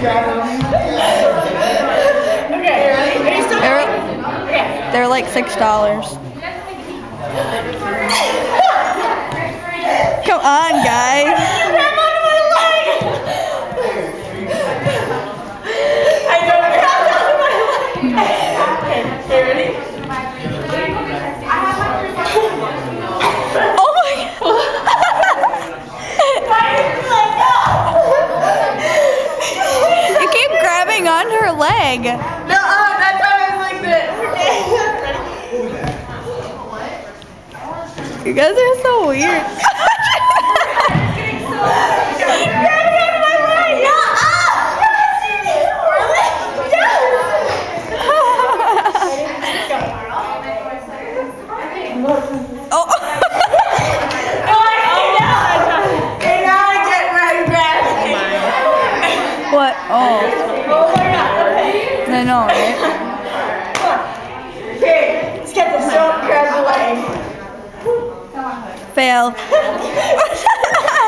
They're, they're like six dollars. Come on, guys. Okay, ready? On her leg. No, uh, that's how I was like this. You guys are so weird. oh. And now I get right back. What? Oh. I know, right? Okay, let's get this. Don't grab leg. Fail.